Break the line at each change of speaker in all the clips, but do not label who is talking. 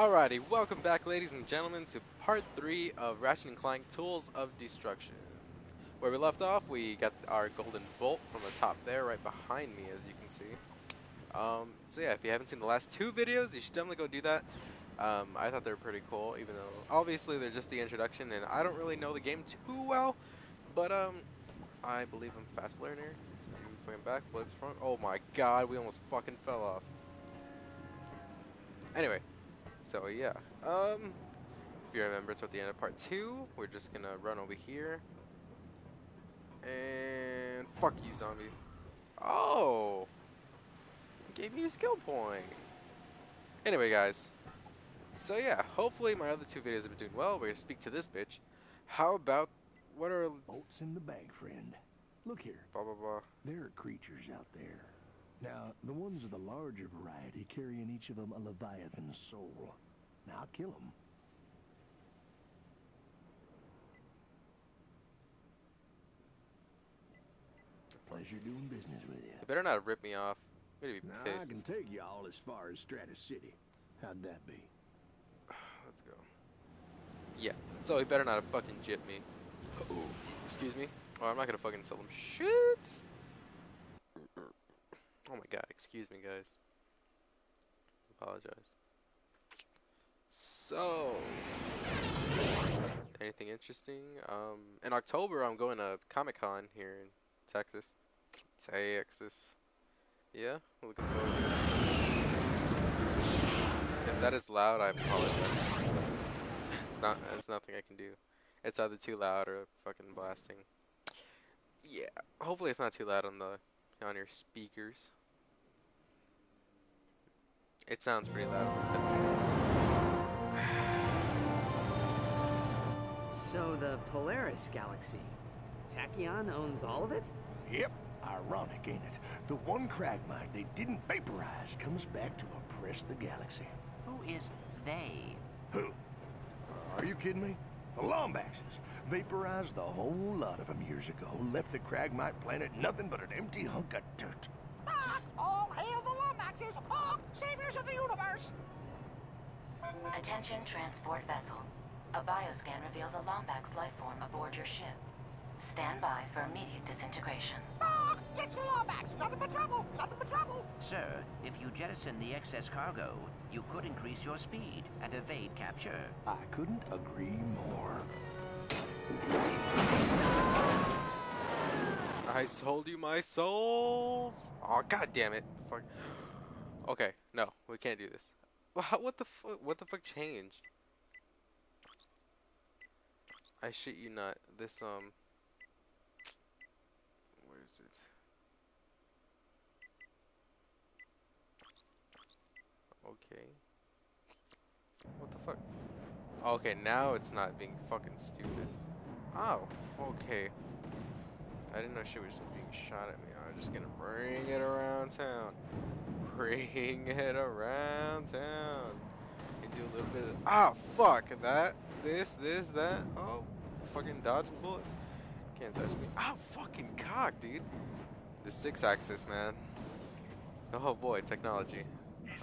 Alrighty, welcome back ladies and gentlemen to part 3 of Ratchet & Clank Tools of Destruction. Where we left off, we got our golden bolt from the top there, right behind me as you can see. Um, so yeah, if you haven't seen the last two videos, you should definitely go do that. Um, I thought they were pretty cool, even though obviously they're just the introduction and I don't really know the game too well. But um, I believe I'm fast learner. Let's do fucking backflips front. Oh my god, we almost fucking fell off. Anyway, so yeah, um, if you remember, it's at the end of part two. We're just gonna run over here, and fuck you, zombie. Oh, gave me a skill point. Anyway, guys. So yeah, hopefully my other two videos have been doing well. We're gonna speak to this bitch. How about what are
Bolts in the bag, friend. Look here.
blah blah blah?
There are creatures out there. Now, the ones of the larger variety carry in each of them a Leviathan soul. Now, I'll kill them. Pleasure doing business with you.
You better not rip me off. I'm gonna be
Now, I can take you all as far as Stratus City. How'd that be?
Let's go. Yeah. So he better not have fucking jip me. Oh, excuse me. Oh, I'm not gonna fucking sell him shit. Oh my god, excuse me, guys. Apologize. So, anything interesting? Um, in October, I'm going to Comic Con here in Texas. Texas. Yeah, looking forward to it. If that is loud, I apologize. it's not. It's nothing I can do. It's either too loud or fucking blasting. Yeah. Hopefully, it's not too loud on the on your speakers. It sounds pretty loud on this headphone.
So the Polaris galaxy. Tachyon owns all of it?
Yep. Ironic, ain't it? The one Cragmite they didn't vaporize comes back to oppress the galaxy.
Who is they?
Who? Are you kidding me? The Lombaxes vaporized the whole lot of them years ago, left the Cragmite planet nothing but an empty hunk of dirt.
All hail the Lombaxes! Ah, saviors of the universe!
Attention transport vessel. A bioscan reveals a Lombax life form aboard your ship. Stand by for immediate disintegration.
Ah, get the Lombax! Nothing but trouble! Nothing but trouble!
Sir, if you jettison the excess cargo, you could increase your speed and evade capture.
I couldn't agree more.
I sold you my souls. Oh god damn it! Fuck. Okay, no, we can't do this. What the fuck? What the fuck changed? I shit you not. This um. Where is it? Okay. What the fuck? Okay, now it's not being fucking stupid. Oh, okay. I didn't know she was being shot at me. I'm just gonna bring it around town. Bring it around town. And do a little bit of ah fuck that this this that oh fucking dodging bullets. Can't touch me. Ah fucking cock, dude. The Sixaxis, man. Oh boy, technology.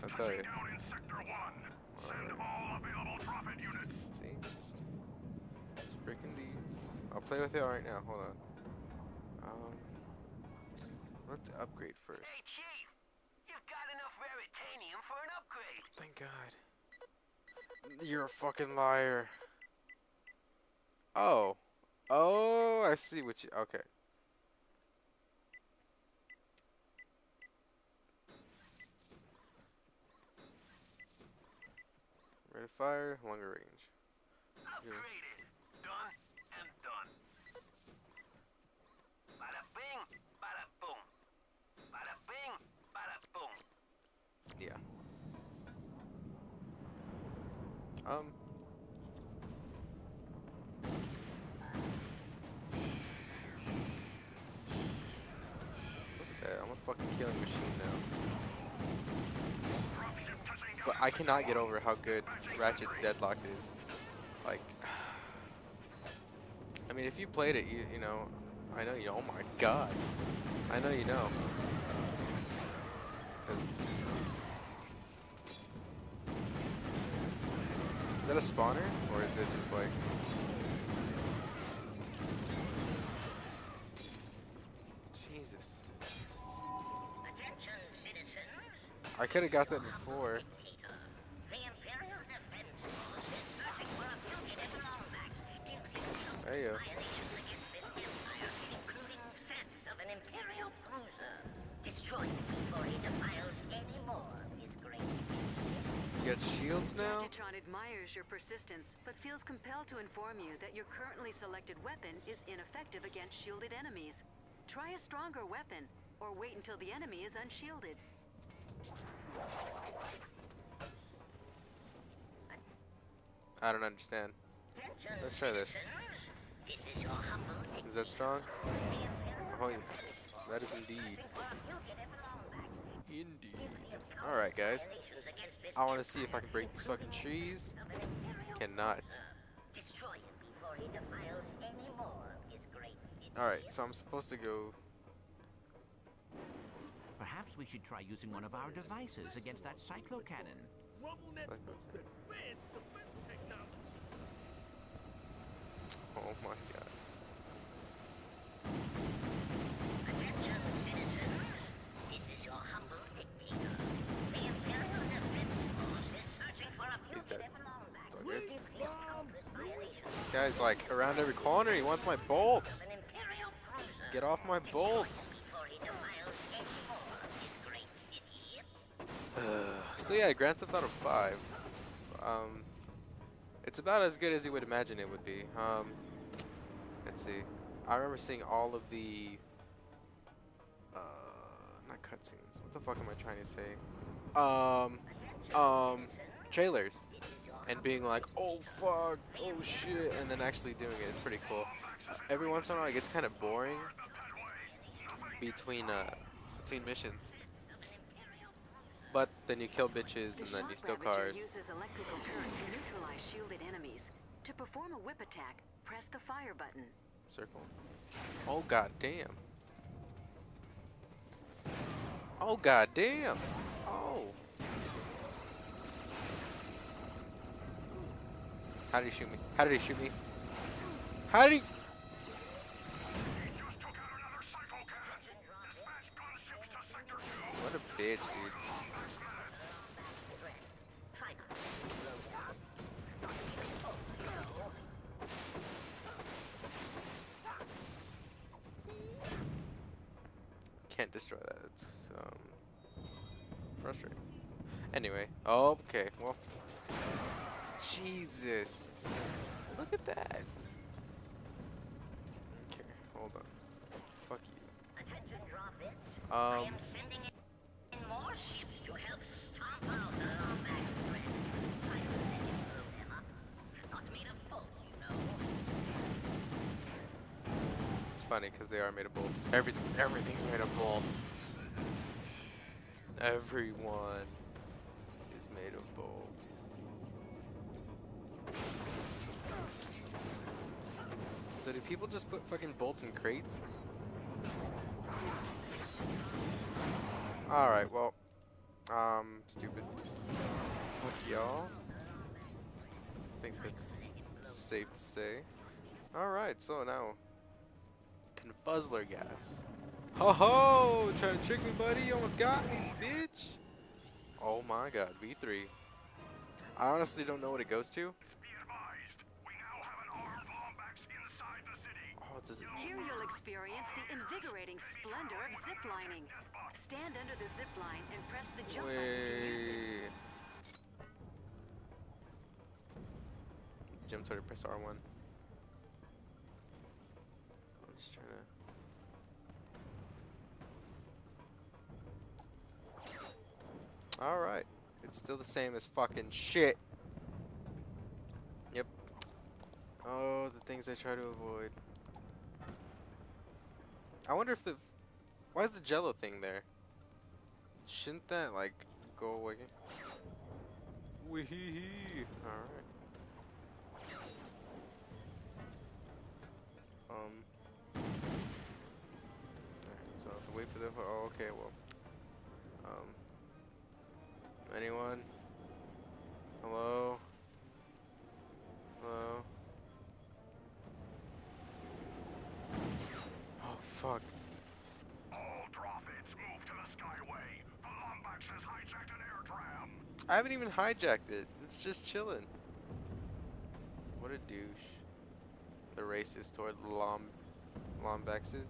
I tell you.
Down in Sector 1. Send all available profit units.
See, just, just breaking these. I'll play with it right now. Hold on. Um, let's upgrade first.
Hey, Chief! You've got enough Raritanium for an upgrade!
Thank God. You're a fucking liar. Oh. Oh, I see what you. Okay. Rate of fire, longer range.
Done and done. Bada bing, bada boom. Bada bing, bada boom.
Yeah. Um. Look at that. I'm a fucking killing machine now. But I cannot get over how good Ratchet Deadlocked is. Like, I mean, if you played it, you you know, I know you know. Oh my god, I know you know. Is that a spawner? Or is it just like... Jesus.
Attention, citizens.
I could have got that before.
Peter, the Imperial Defense
Got shields now?
Magitron admires your persistence, but feels compelled to inform you that your currently selected weapon is ineffective against shielded enemies. Try a stronger weapon, or wait until the enemy is unshielded.
I don't understand. Let's try this.
is your humble
Is that strong? Oh yeah. That is indeed.
for a fugitive Lombax.
Indeed. Alright guys.
Violations against this
I want to see if I can break these fucking trees.
of an Imperial
Cannot.
Destroy him before he defiles any more of his great city.
Alright, so I'm supposed to go...
Perhaps we should try using one of our devices against that cyclocannon.
Like, oh my god.
Attention, citizens. This is your humble dictator. The Imperial Defense Force is searching for a
He's dead.
fugitive Lombax.
It's all good.
Guilty of countless violations
Guy's like around every corner. He wants my bolts. Get off my bolts. So yeah, Grand Theft Auto 5. Um, it's about as good as you would imagine it would be. Um, let's see. I remember seeing all of the, uh, not cutscenes. What the fuck am I trying to say? Um, um, trailers, and being like, oh fuck, oh shit, and then actually doing it. It's pretty cool. Uh, every once in a while, it gets kind of boring between uh between missions. But then you kill bitches
The
and then you steal cars.
uses electrical current to neutralize shielded enemies. To perform a whip attack, press the fire button.
Circle. Oh god damn. Oh god damn. Oh. How did he shoot me? How did he shoot me? How did he?
He just took out another cycle cannon. Dispatch gunships to Sector 2.
What a bitch, dude. Can't destroy that. It's um frustrating. Anyway, okay. Well, Jesus, look at that. Okay, hold on. Fuck you.
Attention, Drophyds. I
Um,
am sending in more ships to help stomp out the Lombax threat. I let you blow them up. Not made of bolts, you know.
It's funny because they are made of bolts. Every everything's made of bolts. Everyone is made of bolts. So do people just put fucking bolts in crates? Alright, well. Um, stupid. Fuck y'all. I think that's safe to say. Alright, so now. Confuzzler gas. Ho ho! Trying to trick me, buddy? You almost got me, bitch! Oh my god, V3. I honestly don't know what it goes to.
Be advised, we now have an armed Lombax inside the
does it.
Here you'll experience the invigorating splendor of ziplining. Stand under the zipline and press the jump button to use it.
Jump to press R1. I'm just trying to. Alright. It's still the same as fucking shit. Yep. Oh, the things I try to avoid. I wonder if the. Why is the jello thing there? Shouldn't that, like, go away? Wee hee hee. Alright. Um. Alright, so I have to wait for the. Oh, okay, well. Um. Anyone? Hello? Hello? fuck?
All Drophyds move to the skyway. The Lombax has hijacked an air tram.
I haven't even hijacked it. It's just chilling. What a douche. The racist toward Lom Lombaxes.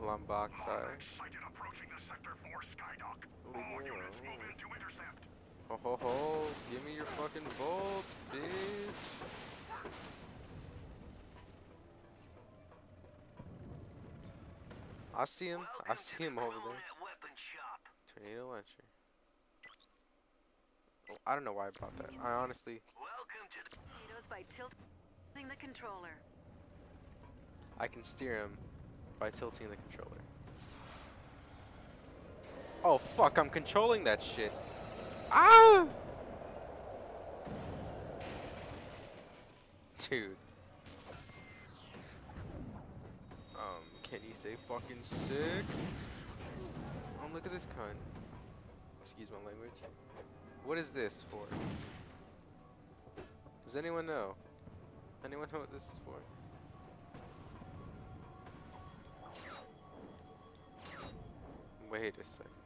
Lomboxi. Sighted approaching the sector 4 skydock.
Oh,
All units move in to intercept.
Ho ho ho, give me your fucking bolts, bitch. I see him. I see him over there.
Coronet Weapon Shop.
Tornado launcher. Oh, I don't know why I bought that. I honestly,
Welcome to the
Tornadoes by tilting the controller.
I can steer him by tilting the controller. Oh fuck! I'm controlling that shit. Ah! Dude. Can you say fucking sick? Oh, look at this cunt. Excuse my language. What is this for? Does anyone know? Anyone know what this is for? Wait a second.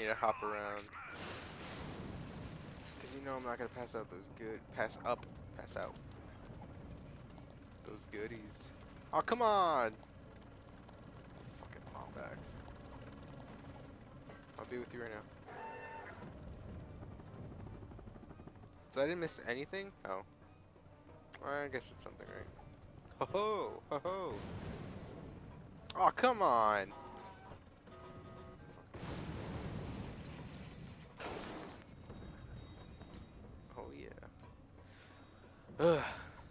Need to hop around. Cause you know I'm not gonna pass out those good pass up, pass out. Those goodies. Oh come on! Fucking Lombax. I'll be with you right now. So I didn't miss anything? Oh. I guess it's something, right? Ho ho! Ho ho! Oh come on!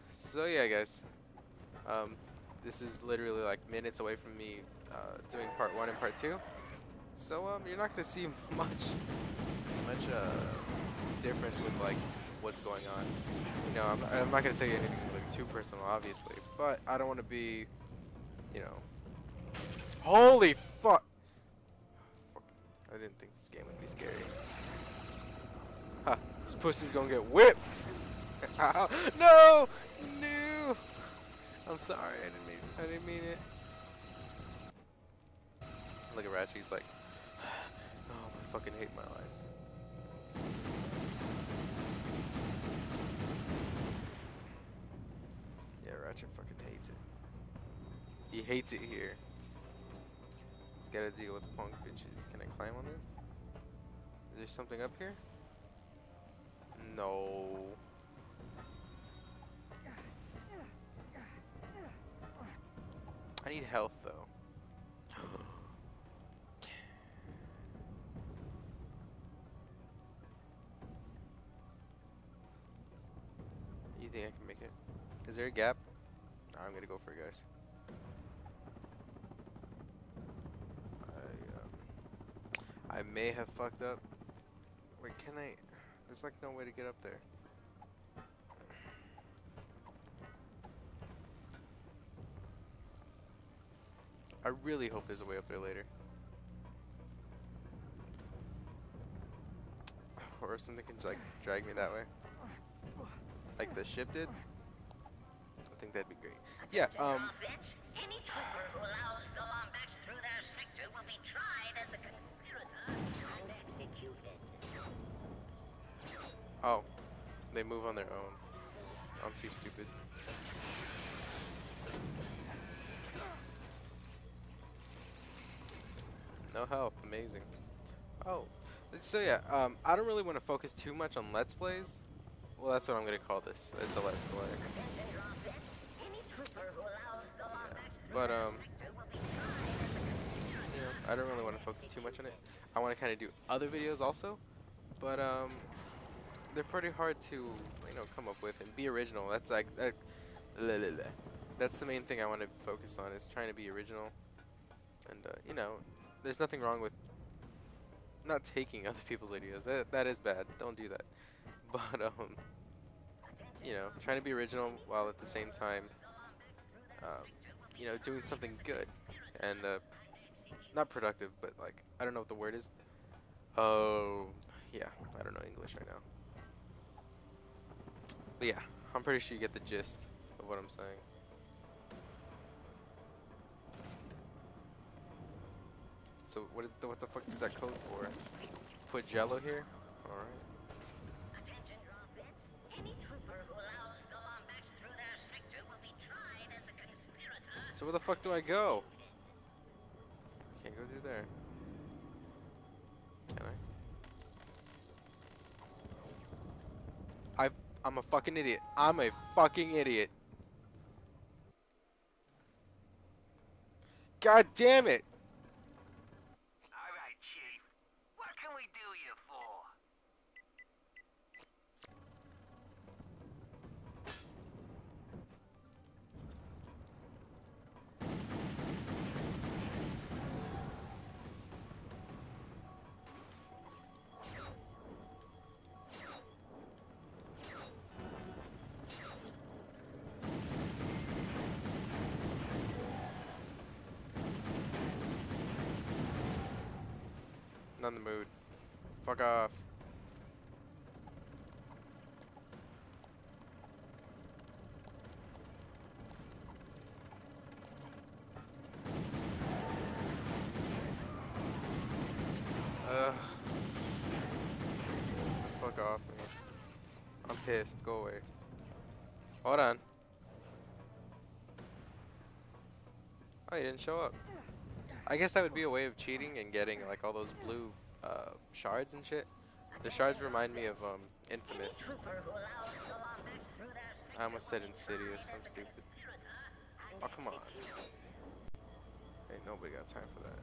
So yeah, guys. Um, this is literally like minutes away from me uh, doing part one and part two. So um, you're not gonna see much, much uh, difference with like what's going on. You know, I'm, I'm not gonna tell you anything like too personal, obviously, but I don't want to be, you know. Holy fuck! Fuck! I didn't think this game would be scary. Ha! This pussy's gonna get whipped. no! No! I'm sorry. I didn't mean. It. I didn't mean it. Look at Ratchet. He's like, oh, I fucking hate my life. Yeah, Ratchet fucking hates it. He hates it here. He's gotta deal with punk bitches. Can I climb on this? Is there something up here? No. I need health though. you think I can make it? Is there a gap? I'm gonna go for it, guys. I, um, I may have fucked up. Wait, can I? There's like no way to get up there. I really hope there's a way up there later. Or something can like drag me that way. Like the ship did. I think that'd be great. Yeah, um
any trooper who allows the Lombax through their sector will be tried as a conspirator and executed.
oh. They move on their own. I'm too stupid. No help, amazing. Oh. So yeah, um I don't really want to focus too much on let's plays. Well that's what I'm gonna call this. It's a let's play. But um I don't really want to focus too much on it. I want to kind of do other videos also, but um, they're pretty hard to you know come up with and be original. That's like that, that's the main thing I want to focus on is trying to be original. And uh, you know, there's nothing wrong with not taking other people's ideas. That that is bad. Don't do that. But um, you know, trying to be original while at the same time, um, you know, doing something good and uh, not productive, but like I don't know what the word is. Oh, yeah, I don't know English right now. But yeah, I'm pretty sure you get the gist of what I'm saying. So what is the, what the fuck is that code for? Put Jello here. All right.
Attention, droplets. Any trooper who allows the Lombax through their sector will be tried as a conspirator.
So where the fuck do I go? Can't go through there. Can I? I I'm a fucking idiot. I'm a fucking idiot. God damn it! Not in the mood. Fuck off. Fuck off me. I'm pissed. Go away. Hold on. Oh, you didn't show up. I guess that would be a way of cheating and getting like all those blue uh, shards and shit. The shards remind me of um, Infamous.
Trooper who allows the Lombax through their
I almost said Insidious. I'm stupid. Oh come on. Ain't nobody got time for that.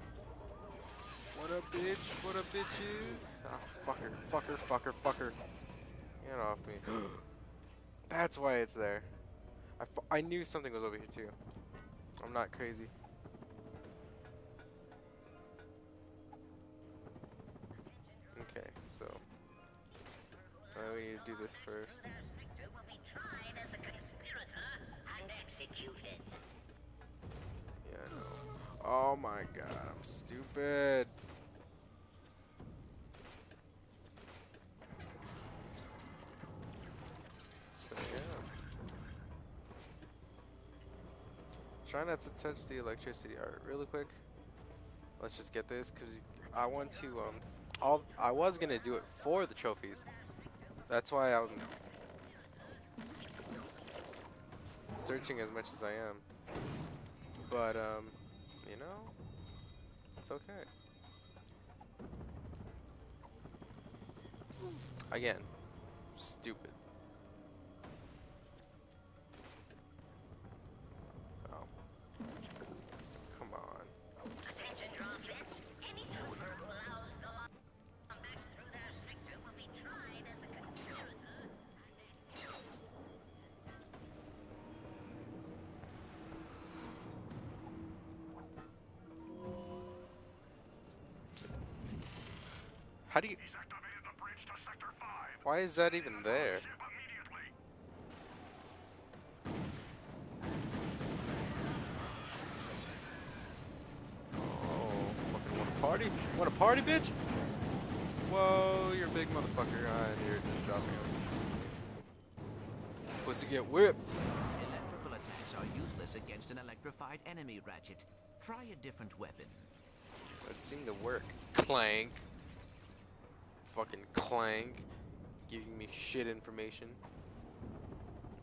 What up, bitch? What up, bitches? Ah, fucker, fucker, fucker, fucker. Get off me. That's why it's there. I, I knew something was over here too. I'm not crazy. So uh, we need to do this first. Yeah, I know. Oh my god, I'm stupid. So yeah. Try not to touch the electricity. Alright, really quick. Let's just get this because I want to um all I was gonna do it for the trophies. That's why I'm searching as much as I am. But um, you know, it's okay. Again, stupid. How do you?
He's activated the bridge to Sector 5.
Why is that even there? Oh, fucking want a party? Want a party, bitch? Whoa, you're a big motherfucker. I you're just dropping him. Supposed to get whipped.
Electrical attacks are useless against an electrified enemy, Ratchet. Try a different weapon.
That seemed to work. Clank. Fucking clank. Giving me shit information.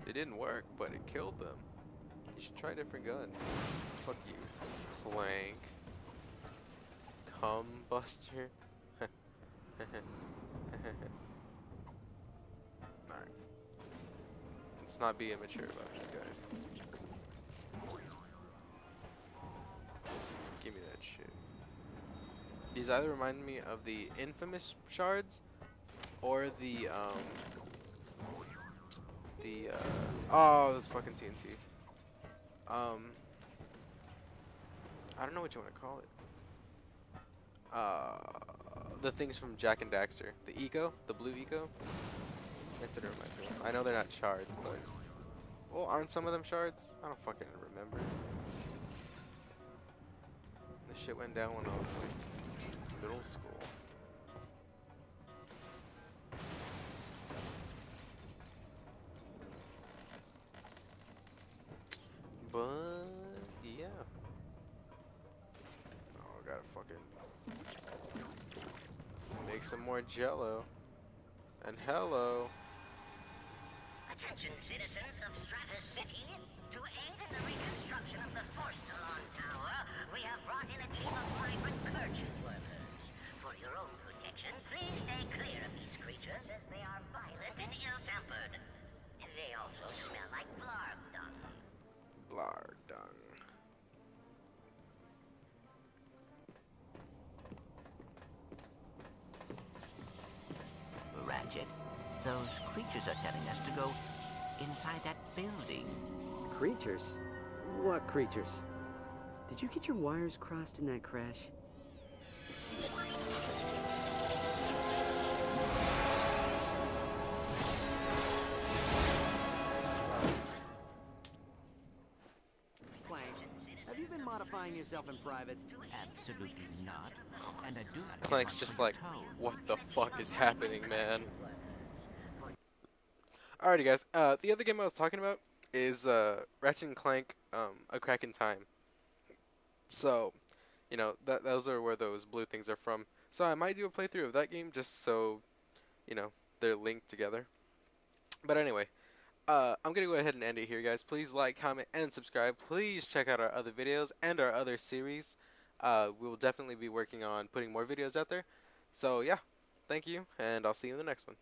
It didn't work, but it killed them. You should try a different gun. Fuck you. Clank. Combuster. Alright. Let's not be immature about these guys. Give me that shit. These either remind me of the infamous shards or the um the uh oh this fucking TNT. Um I don't know what you want to call it. Uh the things from Jak and Daxter. The eco, the blue eco. Enter my tomb. I know they're not shards, but well, aren't some of them shards? I don't fucking remember. This shit went down when I was like middle school. But yeah. Oh, I gotta fucking make some more jello. And hello.
Attention, citizens of Stratus City. To aid in the reconstruction of the Force
those creatures are telling us to go inside that building.
Creatures? What creatures? Did you get your wires crossed in that crash? Clank, have you been modifying yourself in private?
Absolutely not. And I do not
Clank's just like,
Toad.
what the fuck is happening, man? Alrighty, guys. Uh, the other game I was talking about is uh, Ratchet and Clank: um, A Crack in Time. So, you know, that those are where those blue things are from. So I might do a playthrough of that game just so, you know, they're linked together. But anyway, uh, I'm gonna go ahead and end it here, guys. Please like, comment, and subscribe. Please check out our other videos and our other series. Uh, we will definitely be working on putting more videos out there. So yeah, thank you, and I'll see you in the next one.